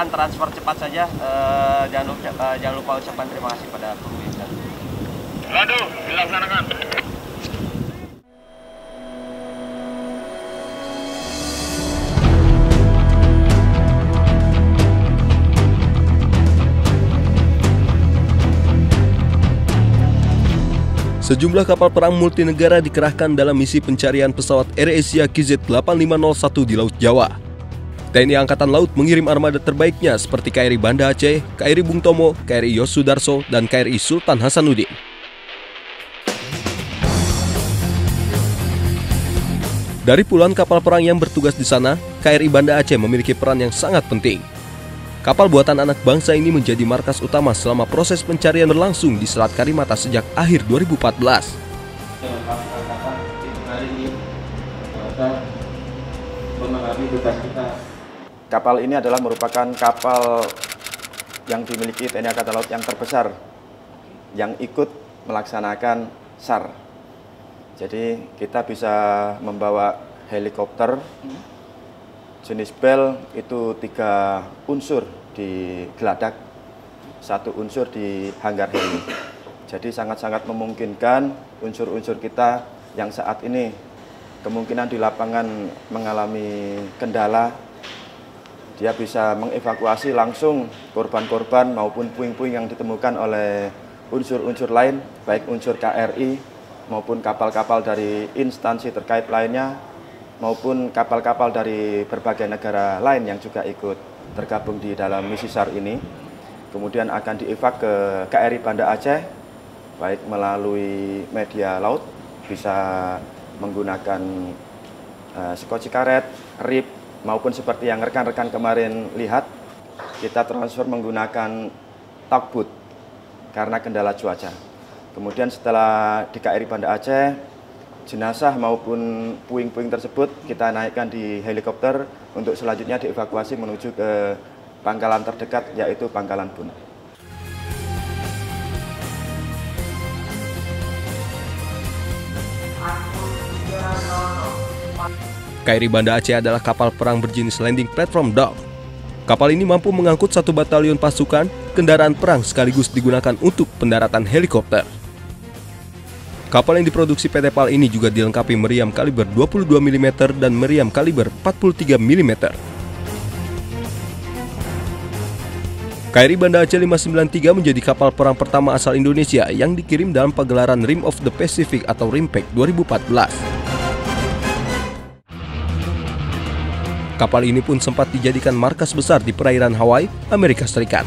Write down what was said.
Kan transfer cepat saja, eh, jangan, lupa, eh, jangan lupa ucapan terima kasih pada kru Insan. Waduh, dilaksanakan. Sejumlah kapal perang multinegara dikerahkan dalam misi pencarian pesawat AirAsia KZ-8501 di Laut Jawa. TNI Angkatan Laut mengirim armada terbaiknya seperti KRI Banda Aceh, KRI Bung Tomo, KRI Yosudarso, dan KRI Sultan Hasanuddin. Dari puluhan kapal perang yang bertugas di sana, KRI Banda Aceh memiliki peran yang sangat penting. Kapal buatan anak bangsa ini menjadi markas utama selama proses pencarian berlangsung di Selat Karimata sejak akhir 2014. Kapal ini adalah merupakan kapal yang dimiliki TNI Angkatan Laut yang terbesar yang ikut melaksanakan SAR. Jadi kita bisa membawa helikopter jenis Bell itu tiga unsur di geladak, satu unsur di hanggar heli. Jadi sangat-sangat memungkinkan unsur-unsur kita yang saat ini kemungkinan di lapangan mengalami kendala dia bisa mengevakuasi langsung korban-korban maupun puing-puing yang ditemukan oleh unsur-unsur lain, baik unsur KRI maupun kapal-kapal dari instansi terkait lainnya, maupun kapal-kapal dari berbagai negara lain yang juga ikut tergabung di dalam misi SAR ini. Kemudian akan dievak ke KRI Banda Aceh, baik melalui media laut, bisa menggunakan uh, skoci karet, rip, maupun seperti yang rekan-rekan kemarin lihat, kita transfer menggunakan tugboat karena kendala cuaca. Kemudian setelah di KRI Banda Aceh, jenazah maupun puing-puing tersebut kita naikkan di helikopter untuk selanjutnya dievakuasi menuju ke pangkalan terdekat yaitu Pangkalan Bun. KRI Banda Aceh adalah kapal perang berjenis landing platform dock. Kapal ini mampu mengangkut satu batalion pasukan, kendaraan perang sekaligus digunakan untuk pendaratan helikopter. Kapal yang diproduksi PT PAL ini juga dilengkapi meriam kaliber 22 mm dan meriam kaliber 43 mm. KRI Banda Aceh 593 menjadi kapal perang pertama asal Indonesia yang dikirim dalam pagelaran Rim of the Pacific atau RIMPAC 2014. Kapal ini pun sempat dijadikan markas besar di perairan Hawaii, Amerika Serikat.